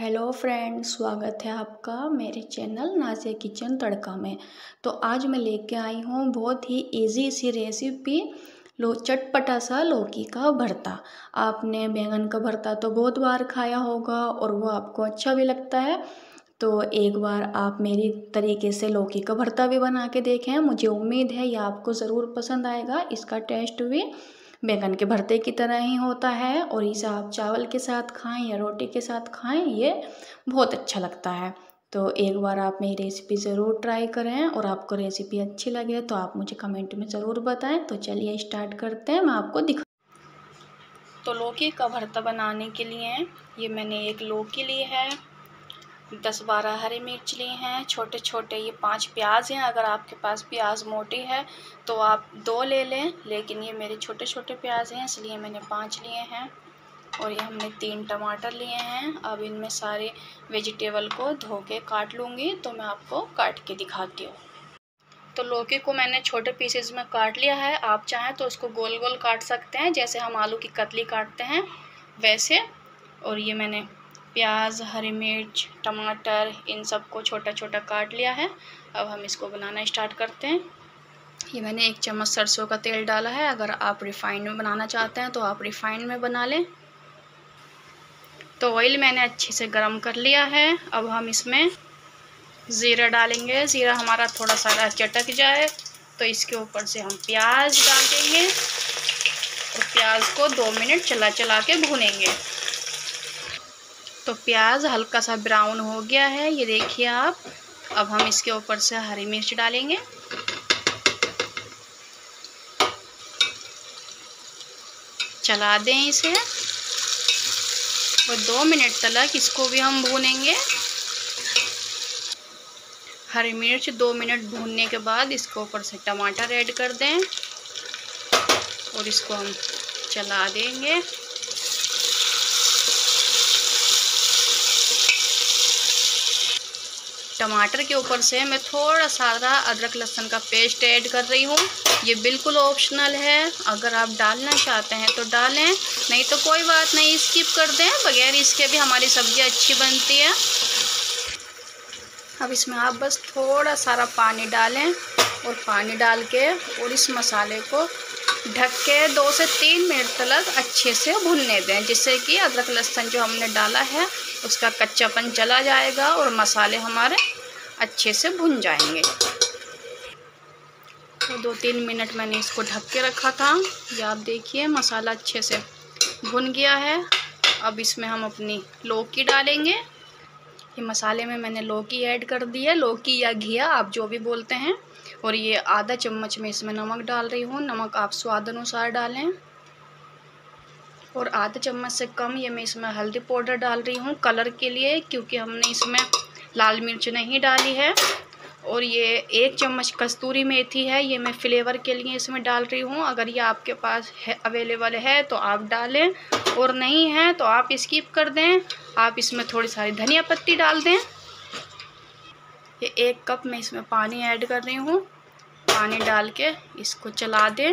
Hello friend स्वागत है आपका मेरे चैनल नाजिया किचन तड़का में। तो आज मैं लेके आई हूँ बहुत ही इजी सी रेसिपी लो, चटपटा सा लौकी का भरता। आपने बैंगन का भरता तो बहुत बार खाया होगा और वो आपको अच्छा भी लगता है। तो एक बार आप मेरी तरीके से लौकी का भरता भी बना के देखें, मुझे उम्मीद है यह आपको ज़रूर पसंद आएगा, इसका टेस्ट भी। बैंगन के भरते की तरह ही होता है और इसे आप चावल के साथ खाएँ या रोटी के साथ खाएँ, ये बहुत अच्छा लगता है। तो एक बार आप मेरी रेसिपी ज़रूर ट्राई करें और आपको रेसिपी अच्छी लगे तो आप मुझे कमेंट में ज़रूर बताएँ। तो चलिए स्टार्ट करते हैं, मैं आपको दिखा तो लौकी का भरता बनाने के लिए ये मैंने एक लौकी ली है। दस बारह हरी मिर्च ली हैं छोटे छोटे ये पाँच प्याज हैं, अगर आपके पास प्याज मोटी है तो आप दो ले लें, लेकिन ये मेरे छोटे छोटे प्याज हैं, इसलिए मैंने पाँच लिए हैं। और ये हमने तीन टमाटर लिए हैं, अब इनमें सारे वेजिटेबल को धो के काट लूँगी तो मैं आपको काट के दिखाती हूँ। तो लौकी को मैंने छोटे पीसेस में काट लिया है, आप चाहें तो उसको गोल गोल काट सकते हैं, जैसे हम आलू की कतली काटते हैं, वैसे। और ये मैंने प्याज, हरी मिर्च, टमाटर, इन सबको छोटा छोटा काट लिया है। अब हम इसको बनाना स्टार्ट करते हैं। ये मैंने एक चम्मच सरसों का तेल डाला है। अगर आप रिफ़ाइंड में बनाना चाहते हैं तो आप रिफ़ाइंड में बना लें। तो ऑयल मैंने अच्छे से गर्म कर लिया है। अब हम इसमें ज़ीरा डालेंगे। ज़ीरा हमारा थोड़ा सा चटक जाए तो इसके ऊपर से हम प्याज डाल देंगे और प्याज को दो मिनट चला चला के भूनेंगे। तो प्याज हल्का सा ब्राउन हो गया है। ये देखिए आप, अब हम इसके ऊपर से हरी मिर्च डालेंगे। चला दें इसे। और दो मिनट तक इसको भी हम भूनेंगे। हरी मिर्च दो मिनट भूनने के बाद इसके ऊपर से टमाटर ऐड कर दें। और इसको हम चला देंगे। टमाटर के ऊपर से मैं थोड़ा सारा अदरक लहसुन का पेस्ट ऐड कर रही हूँ। ये बिल्कुल ऑप्शनल है। अगर आप डालना चाहते हैं तो डालें, नहीं तो कोई बात नहीं स्किप कर दें। बगैर इसके भी हमारी सब्ज़ी अच्छी बनती है। अब इसमें आप बस थोड़ा सारा पानी डालें और पानी डाल के और इस मसाले को ढक के दो से तीन मिनट तक अच्छे से भुनने दें, जिससे कि अदरक लहसुन जो हमने डाला है उसका कच्चापन चला जाएगा और मसाले हमारे अच्छे से भुन जाएँगे। तो दो तीन मिनट मैंने इसको ढक के रखा था। ये आप देखिए, मसाला अच्छे से भुन गया है। अब इसमें हम अपनी लौकी डालेंगे। ये मसाले में मैंने लौकी ऐड कर दी है, लौकी या घिया, आप जो भी बोलते हैं। और ये आधा चम्मच में इसमें नमक डाल रही हूँ। नमक आप स्वाद अनुसार डालें। और आधा चम्मच से कम ये मैं इसमें हल्दी पाउडर डाल रही हूँ कलर के लिए, क्योंकि हमने इसमें लाल मिर्च नहीं डाली है। और ये एक चम्मच कस्तूरी मेथी है, ये मैं फ्लेवर के लिए इसमें डाल रही हूँ। अगर ये आपके पास है, अवेलेबल है तो आप डालें। और नहीं है तो आप स्किप कर दें। आप इसमें थोड़ी सारी धनिया पत्ती डाल दें। ये एक कप मैं इसमें पानी ऐड कर रही हूँ। पानी डाल के इसको चला दें।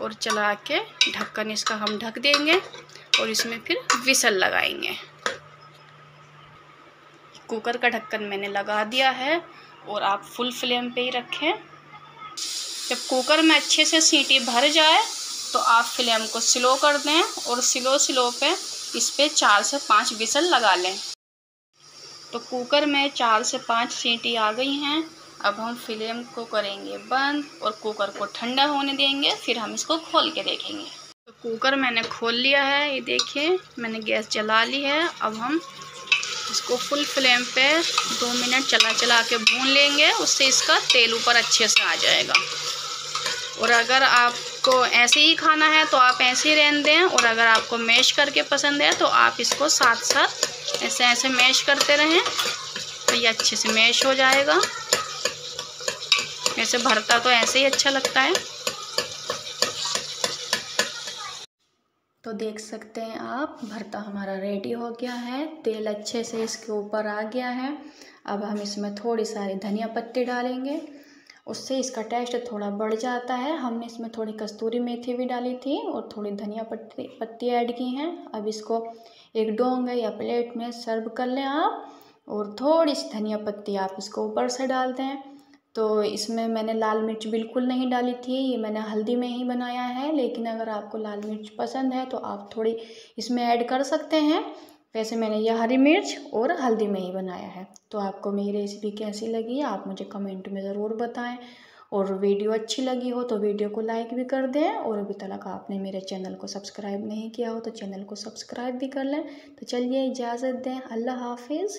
और चला के ढक्कन इसका हम ढक देंगे और इसमें फिर विसल लगाएँगे। कुकर का ढक्कन मैंने लगा दिया है और आप फुल फ्लेम पे ही रखें। जब कुकर में अच्छे से सीटी भर जाए तो आप फ्लेम को स्लो कर दें और स्लो स्लो पे इस पर चार से पाँच विसल लगा लें। तो कुकर में चार से पाँच सीटी आ गई हैं। अब हम फ्लेम को करेंगे बंद और कुकर को ठंडा होने देंगे, फिर हम इसको खोल के देखेंगे। तो कुकर मैंने खोल लिया है, ये देखिए, मैंने गैस जला ली है। अब हम इसको फुल फ्लेम पे दो मिनट चला चला के भून लेंगे, उससे इसका तेल ऊपर अच्छे से आ जाएगा। और अगर आपको ऐसे ही खाना है तो आप ऐसे ही रहने दें, और अगर आपको मैश करके पसंद है तो आप इसको साथ साथ ऐसे ऐसे मैश करते रहें तो ये अच्छे से मैश हो जाएगा। ऐसे भरता तो ऐसे ही अच्छा लगता है। तो देख सकते हैं आप, भरता हमारा रेडी हो गया है, तेल अच्छे से इसके ऊपर आ गया है। अब हम इसमें थोड़ी सारी धनिया पत्ती डालेंगे, उससे इसका टेस्ट थोड़ा बढ़ जाता है। हमने इसमें थोड़ी कस्तूरी मेथी भी डाली थी और थोड़ी धनिया पत्ती पत्ती ऐड की हैं। अब इसको एक डोंग या प्लेट में सर्व कर लें आप और थोड़ी सी धनिया पत्ती आप इसको ऊपर से डाल दें। तो इसमें मैंने लाल मिर्च बिल्कुल नहीं डाली थी, ये मैंने हल्दी में ही बनाया है, लेकिन अगर आपको लाल मिर्च पसंद है तो आप थोड़ी इसमें ऐड कर सकते हैं। वैसे मैंने यह हरी मिर्च और हल्दी में ही बनाया है। तो आपको मेरी रेसिपी कैसी लगी, आप मुझे कमेंट में ज़रूर बताएँ। और वीडियो अच्छी लगी हो तो वीडियो को लाइक भी कर दें, और अभी तक आपने मेरे चैनल को सब्सक्राइब नहीं किया हो तो चैनल को सब्सक्राइब भी कर लें। तो चलिए इजाज़त दें, अल्लाह हाफिज़।